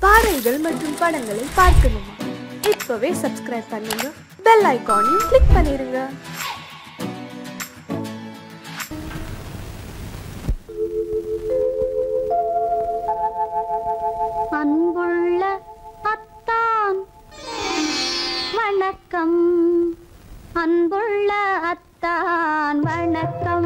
பாடல்கள் மற்றும் படங்களை பார்க்கணுமா? இப்பவே சப்ஸ்கிரைப் பண்ணுங்க. பெல் ஐக்கானையும் கிளிக் பண்ணிருங்க. அன்புள்ள அத்தான். வணக்கம். அன்புள்ள அத்தான். வணக்கம்.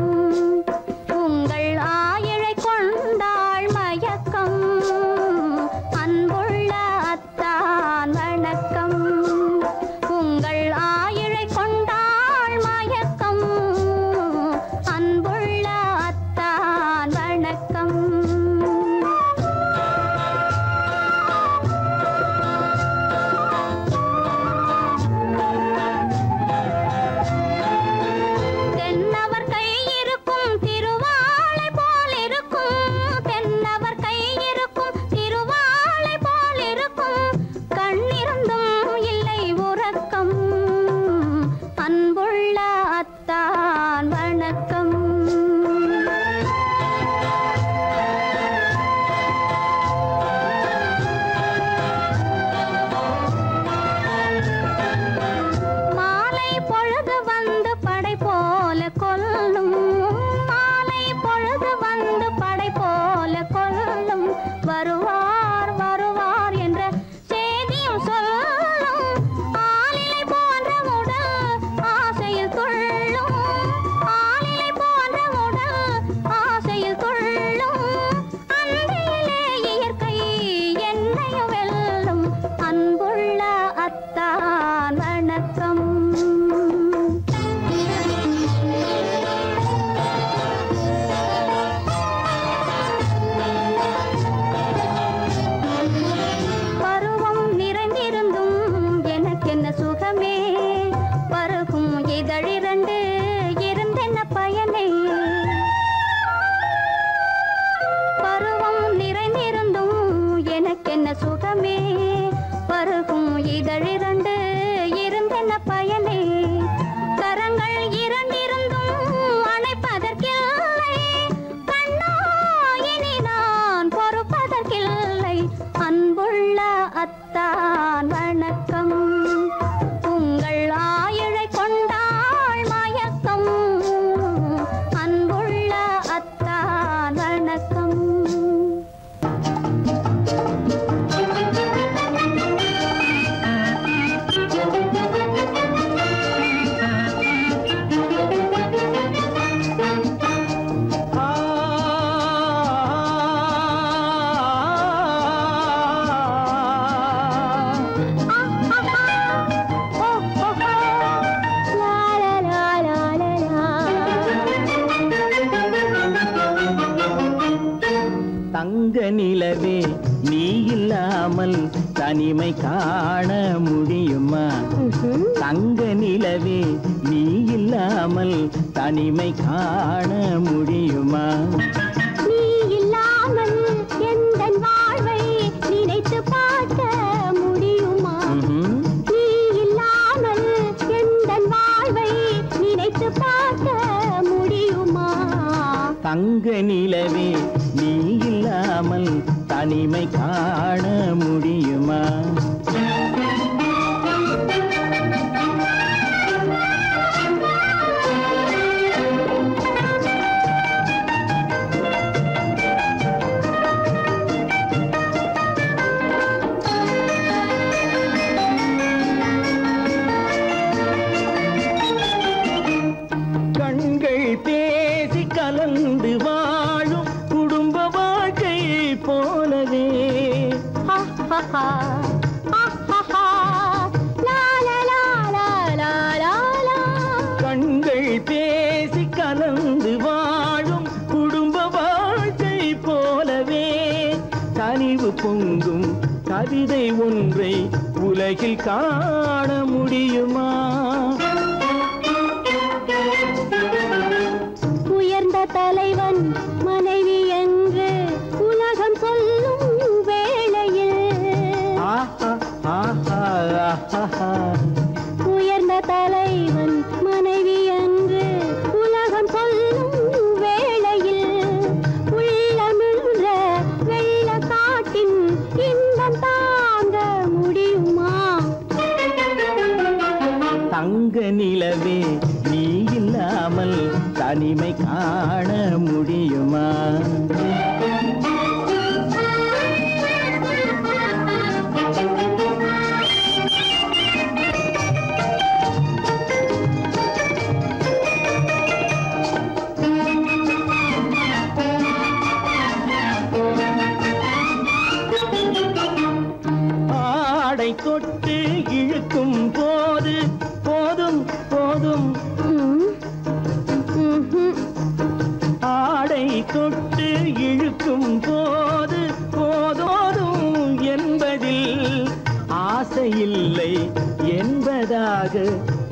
money maker. பேசி கலந்து வாழும் குடும்ப வாழ்க்கை போலவே. கனிவு பொங்கும் கவிதை ஒன்றை உலகில் காண முடியுமா? உயர்ந்த தலைவன் மனைவி என்று உலகம் சொல்லும் வேளையில். ஆஹா ஆஹா ஆஹா.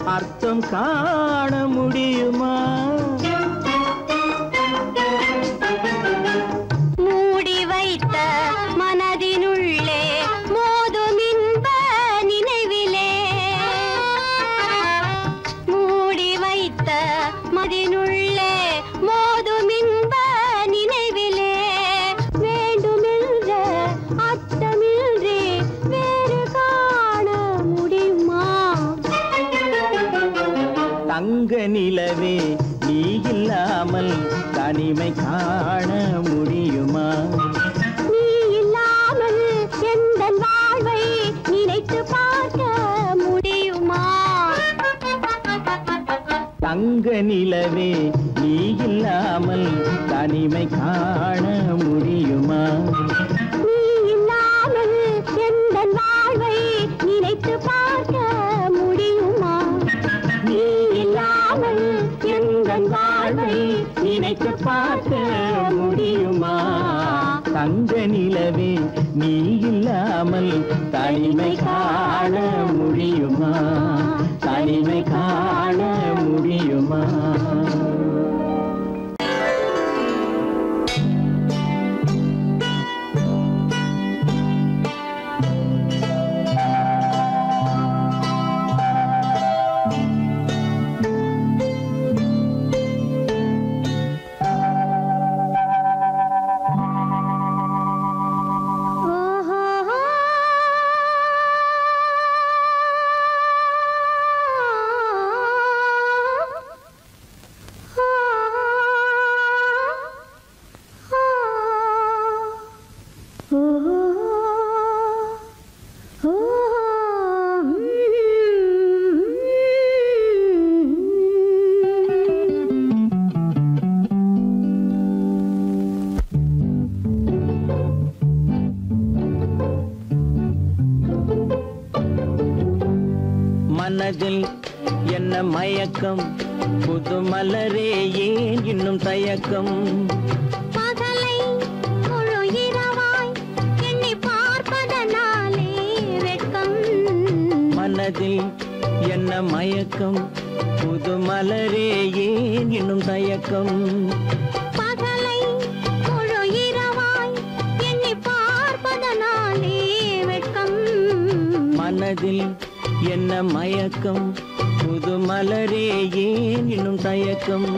அர்த்தம் காண முடியுமா? நிலவே நீ இல்லாமல் தனிமை கா மயக்கம் புது மலரே ஏன் இன்னும் தயக்கம்? மனதில் என்ன மயக்கம்? புது மலரே ஏன் இன்னும் தயக்கம்? மலரே ஏன் இன்னும் தயக்கம்?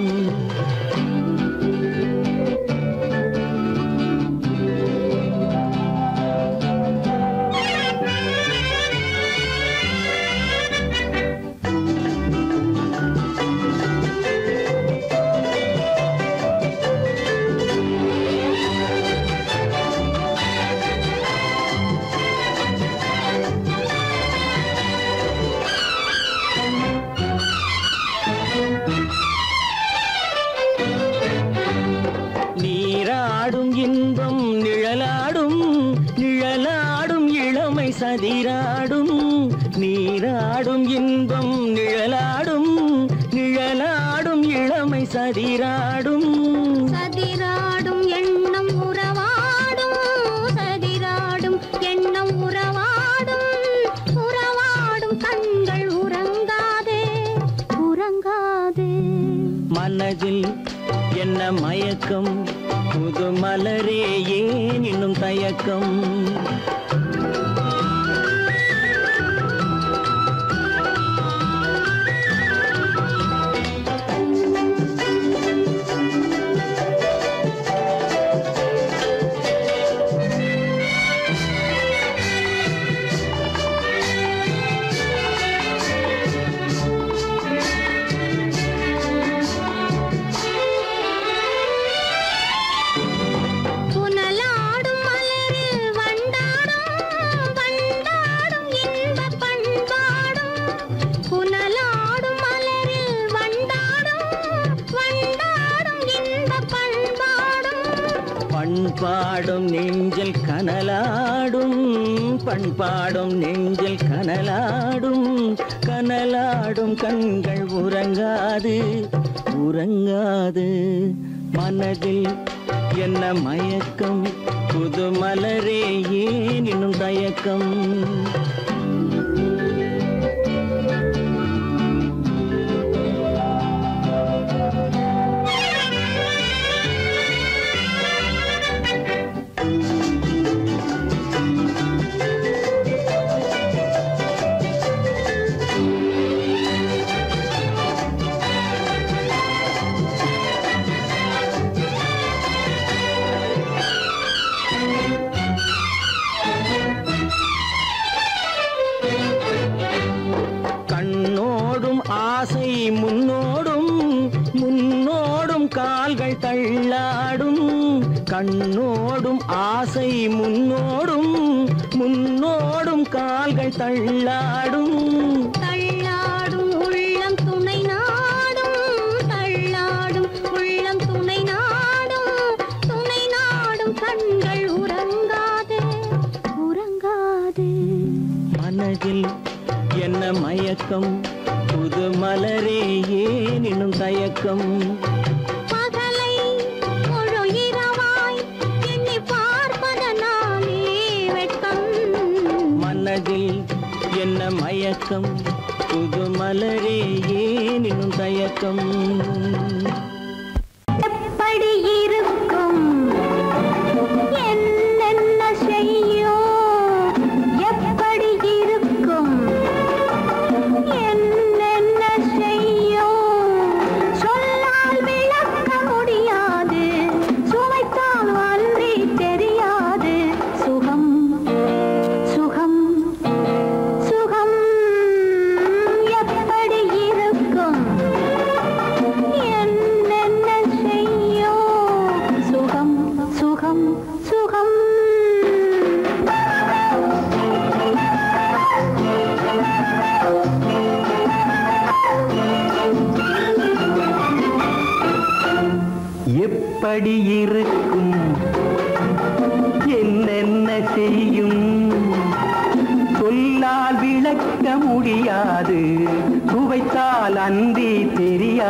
பண்பாடும் நெஞ்சில் கனலாடும் பண்பாடும் நெஞ்சில் கனலாடும் கனலாடும் கண்கள் உறங்காது உறங்காது. மனதில் என்ன மயக்கம் புது மலரே ஏன் இன்னும் தயக்கம்? கண்ணோடும் ஆசை முன்னோடும் முன்னோடும் கால்கள் தள்ளாடும். தள்ளாடும் உள்ளம் துணை நாடும். தள்ளாடும் உள்ளம் துணை நாடும். துணை நாடும் கண்கள் உறங்காதே உறங்காதே. மனதில் என்ன மயக்கம்? புது மலரே ஏனினும் தயக்கம். மயக்கம் புது மலரே ஏனினும் தயக்கம்?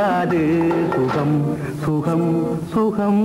കിട്ടാതെ സുഖം സുഖം സുഖം.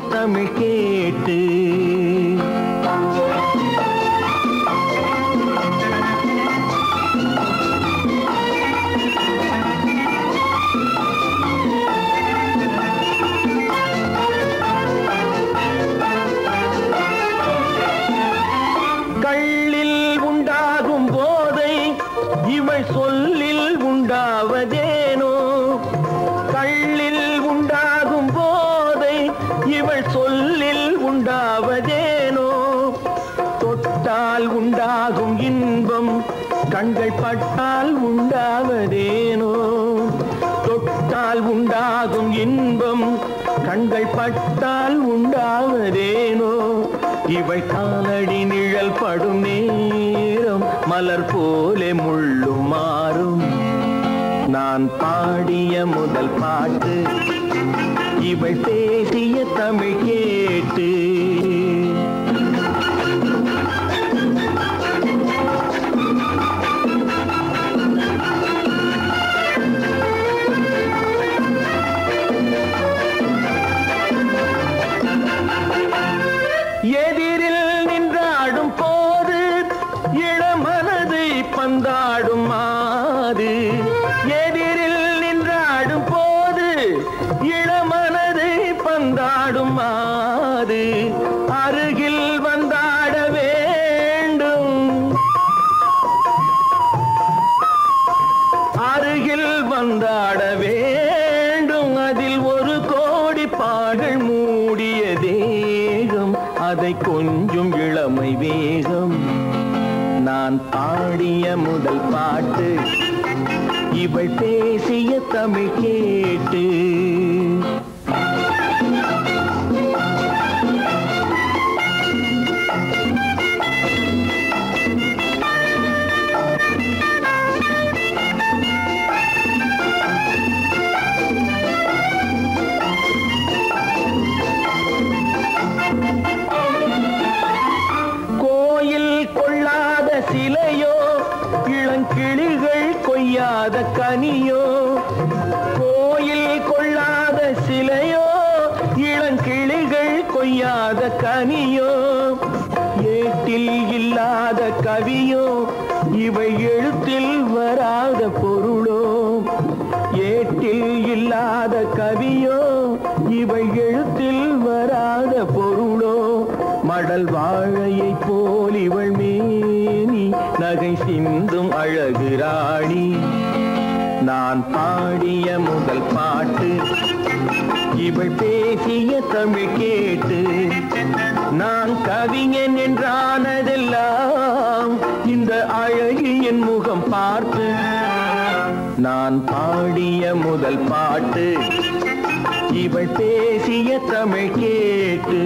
समेट நான் பாடிய முதல் பாட்டு. இவள் பேசிய தமிழ் பாதை கொஞ்சம் இளமை வேகம் நான் பாடிய முதல் பாட்டு இவள் பேசிய தமிழ் கேட்டு. இவை எழுத்தில் வராத பொருளோ? மடல் வாழையை போல் இவள் மேனி நகை சிந்தும் அழகு ராணி. நான் பாடிய முதல் பாட்டு இவள் பேசிய தமிழ் கேட்டு. நான் கவிஞன் என்றானதெல்லாம் இந்த அழகியின் முகம் பார்த்து நான் பாடிய முதல் பாட்டு இவள் பேசிய தமிழ் கேட்டு.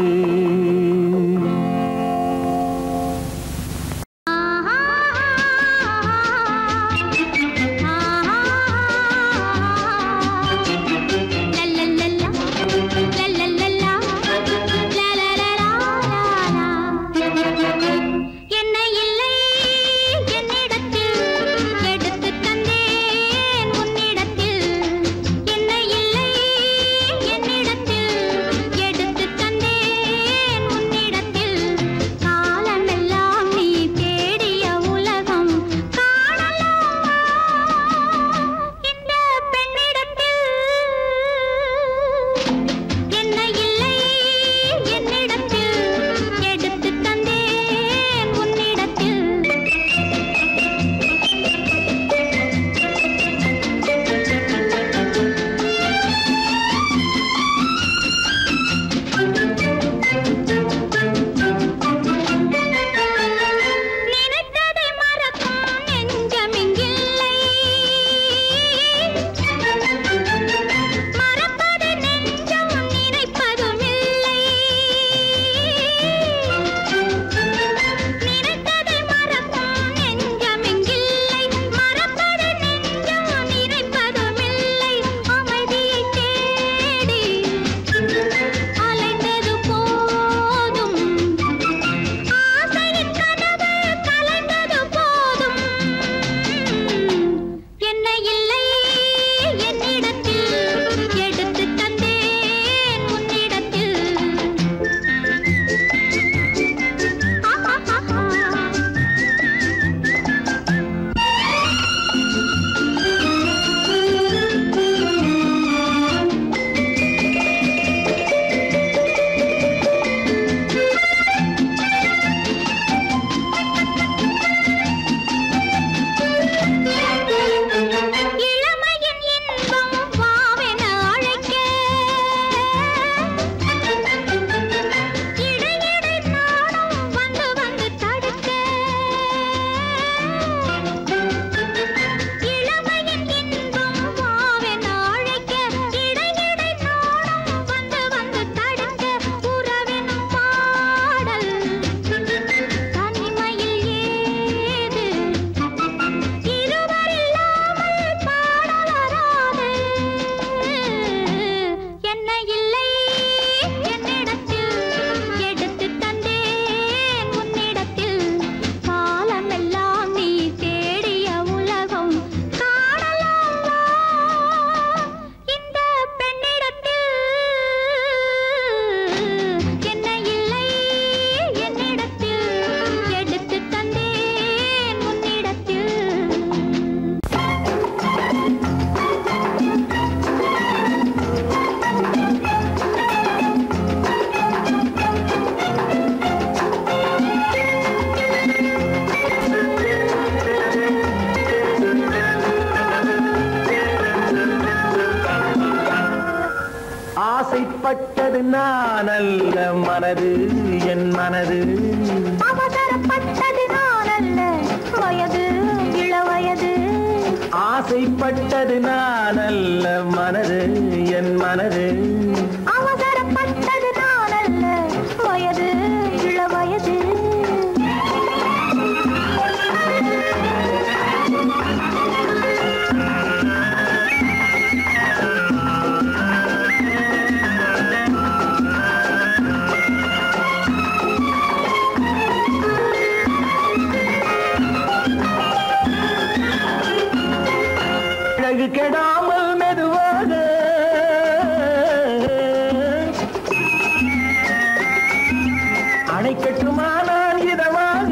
அணைக்கட்டுமா நான் இதமாக?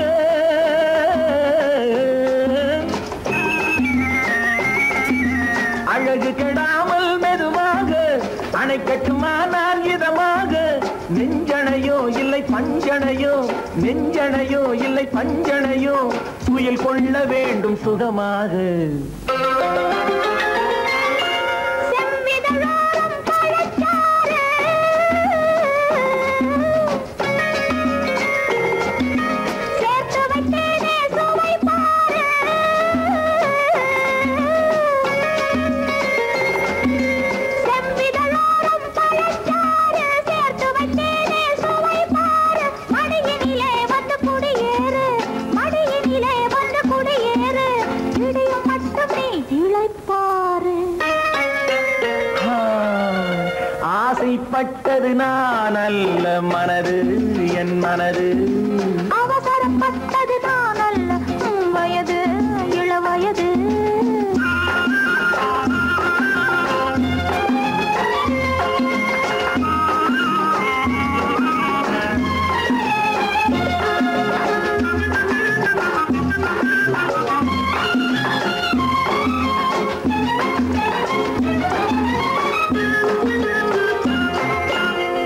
அழகு கெடாமல் மெதுவாக அணைக்கட்டுமா நான் இதமாக? நெஞ்சணையோ இல்லை பஞ்சணையோ நெஞ்சணையோ இல்லை பஞ்சணையோ துயில் கொள்ள வேண்டும் சுகமாக. நல்ல மனது என் மனது.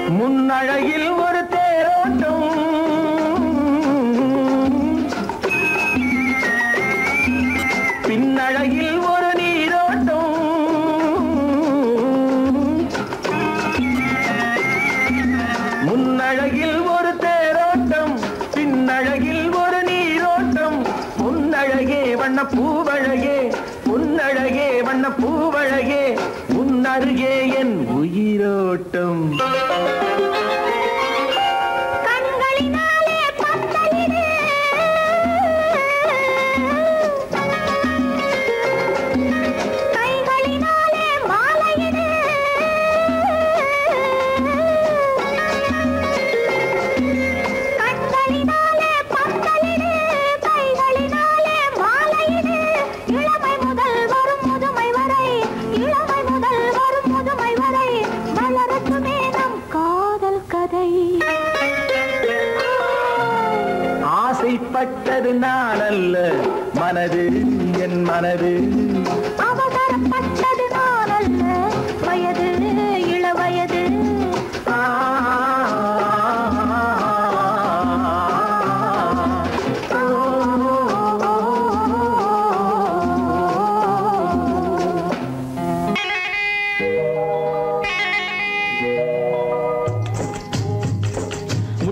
முன்னழகில் ஒரு தேரோட்டம்.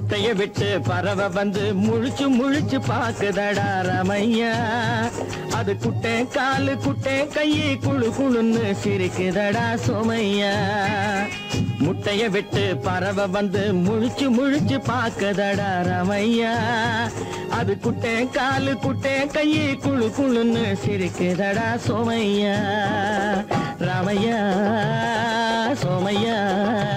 முட்டைய விட்டு பறவை வந்து முழிச்சு முழிச்சு பாக்குதடா ரமையா. அது குட்டை காலு குட்டை கையை குழு குழுன்னு சிரிக்குதடா சுமையா. முட்டைய விட்டு பறவை வந்து முழிச்சு முழிச்சு பாக்குதடா ரமையா. அது குட்டை காலு குட்டை கையை குழு குழுன்னு சிரிக்குதடா சோமையா. ரமையா சோமையா.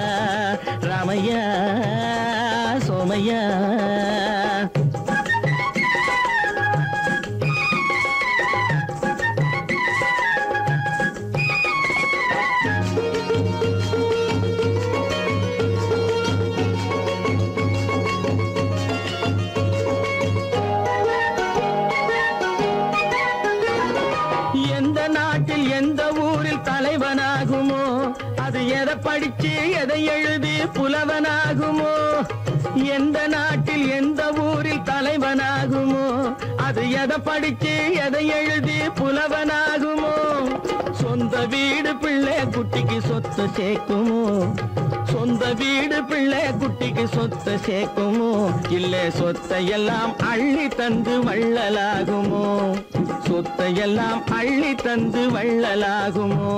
எதை படிச்சு எதை எழுதி புலவனாகுமோ? சொந்த வீடு பிள்ளை குட்டிக்கு சொத்து சேர்க்குமோ? சொந்த வீடு பிள்ளை குட்டிக்கு சொத்து சேர்க்குமோ? இல்லை சொத்தை எல்லாம் அள்ளி தந்து வள்ளலாகுமோ? சொத்தை எல்லாம் அள்ளி தந்து வள்ளலாகுமோ?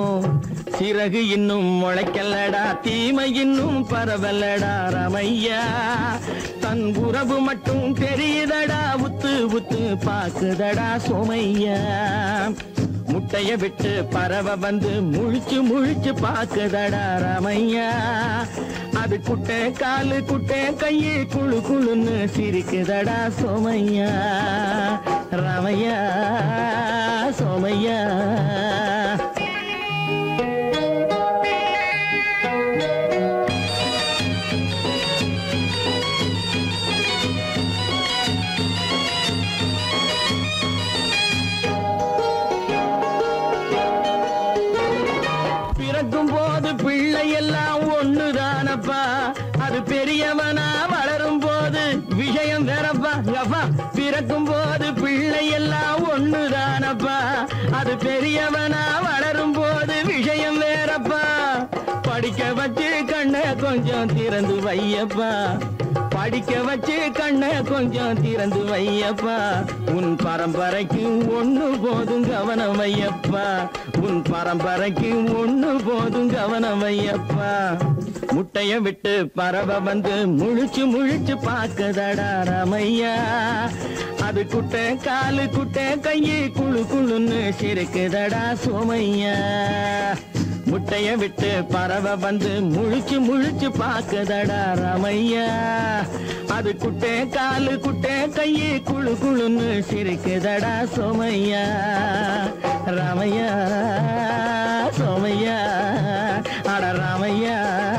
சிறகு இன்னும் முளைக்கல்லடா தீமை இன்னும் பரவல்லடா ரமையா. தன் உறவு மட்டும் தெரியுதடா உத்து உத்து பாக்குதடா சோமையா. முட்டைய விட்டு பறவை வந்து முழிச்சு முழிச்சு பாக்குதடா ரமையா. அது குட்டை காலு குட்டை கையே குழு குழுன்னு சிரிக்குதடா சோமையா. ரமையா சோமையா. படிக்க வச்சு கண்ண கொஞ்சம் திறந்து வையப்பா. உன் பரம்பரைக்கு ஒண்ணு போதும் கவனம் ஐயப்பா உன் பரம்பரைக்கு ஒண்ணு போதும் கவனம் ஐயப்பா முட்டைய விட்டு பறவை வந்து முழிச்சு முழிச்சு பார்க்கதடா ரமையா. அது குட்ட காலு குட்ட கையை குழு குழுன்னு சிரிக்குதடா சோமையா. முட்டைய விட்டு பறவை வந்து முழிச்சு முழிச்சு பாக்குதடா ரமையா. அது குட்டை காலு குட்டே கையே குழு குழுன்னு சிரிக்குதடா சோமையா. ராமையா சோமையா. அட ராமையா.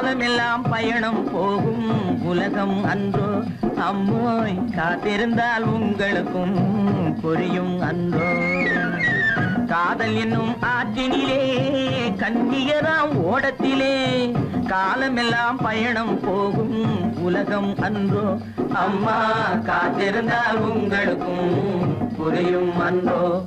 காலமெல்லாம் பயணம் போகும் உலகம் அன்றோ. அம்மோய் காத்திருந்தால் உங்களுக்கும் புரியும் அன்றோ. காதல் என்னும் ஆற்றினிலே கண்ணியராம் ஓடத்திலே. காலமெல்லாம் பயணம் போகும் உலகம் அன்றோ. அம்மா காத்திருந்தால் உங்களுக்கும் புரியும் அன்றோ.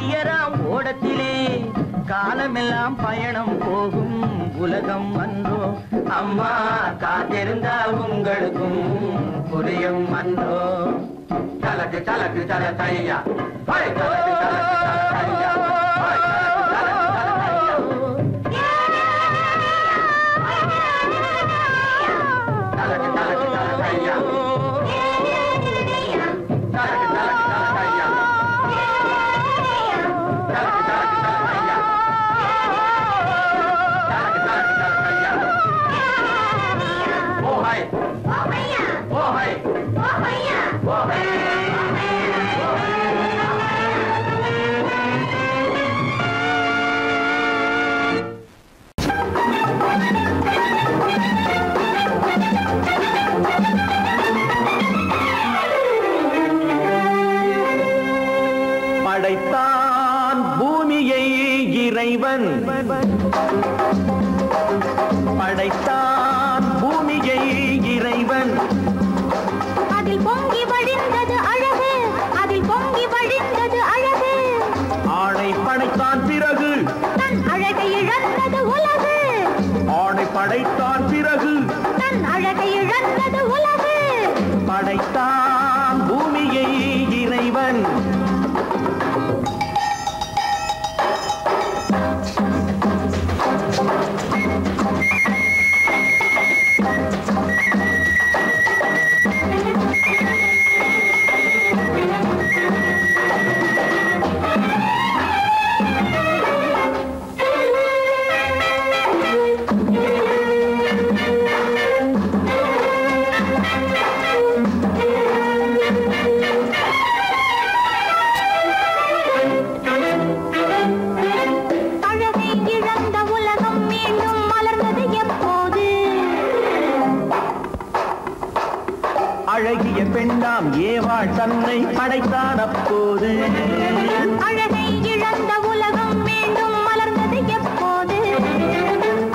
ஓடியராம் ஓடத்திலே காலமெல்லாம் பயணம் போகும் உலகம் அன்றோ. அம்மா காத்திருந்தா உங்களுக்கும் புரியும் அன்றோ. தலக்கு தலக்கு தல தையா.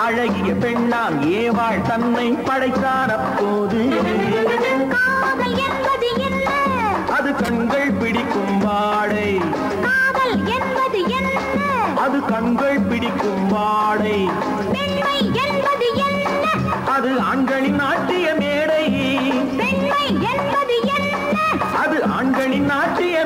அழகிய பெண்ணால் ஏவாள் தன்னை படைத்தார் அப்போது. அது கண்கள் பிடிக்கும் வாடை. அது கண்கள் பிடிக்கும் வாடை. அது ஆண்களின் நாட்டிய மேடை. அது ஆண்களின் நாட்டிய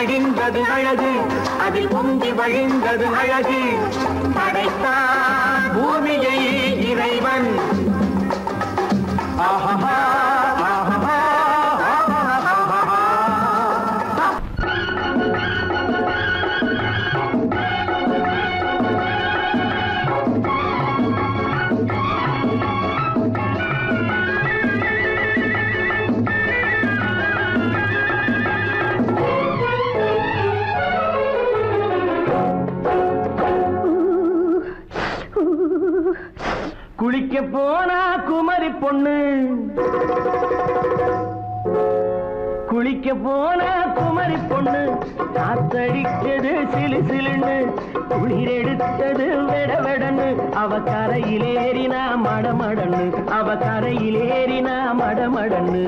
மகிழ்ந்தது அழகு. அதில் பொங்கி வழிந்தது அழகு. படைத்தான் பூமியை இறைவன். ஆஹா இங்கு போனா குமரி பொண்ணு. குளிக்க போன குமரி பொண்ணு. காத்தடித்தது சிலு சிலுன்னு குளிர் எடுத்தது வெட வெடன்னு. அவ கரையிலேறினா மடமடன்னு அவ கரையிலேறினா மடமடன்னு.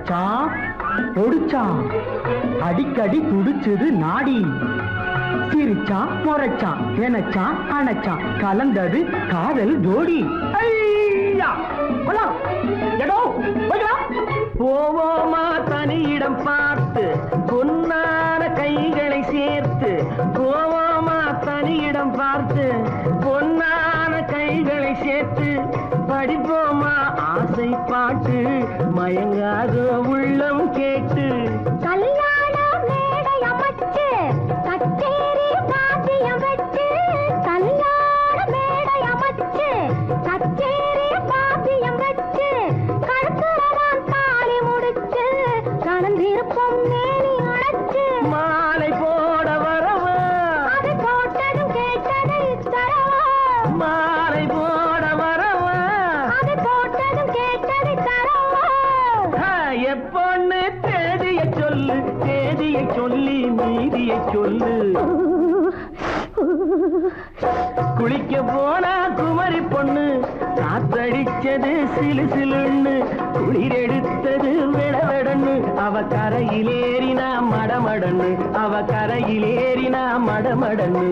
அடைச்சான் பொடிச்சா அடிக்கடி துடிச்சது நாடி. சிரிச்சா முறைச்சான் எனச்சான் அணைச்சா கலந்தது காதல் ஜோடி. குளிக்க போனா குமரி பொண்ணு. காத்தடிச்சது சிலு சிலுன்னு குளிர் எடுத்தது விடவெடன்னு அவ கரையிலேறினா மடமடன்னு அவ கரையிலேறினா மடமடன்னு.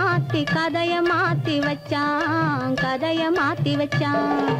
மாத்தி கதைய மாத்தி வச்சான் கதைய மாத்தி வச்சான்.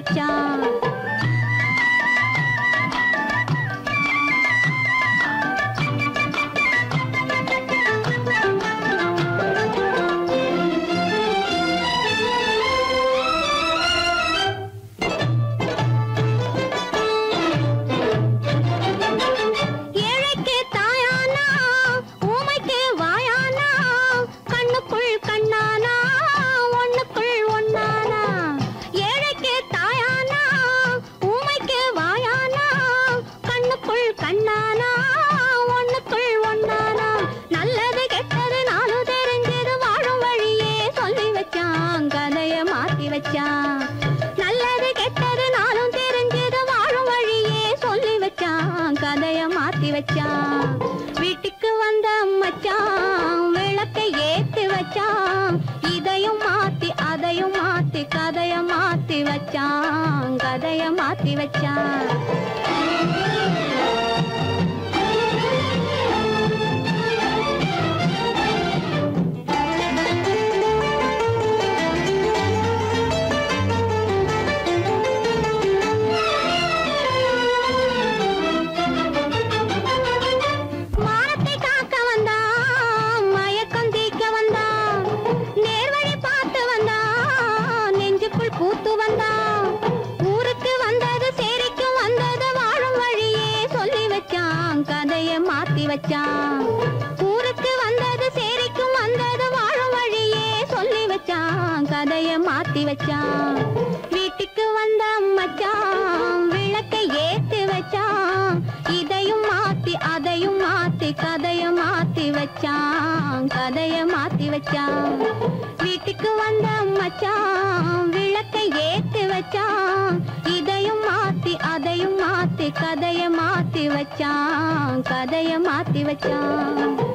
மாத்தி வச்சான் கதைய மாத்தி வச்சான்.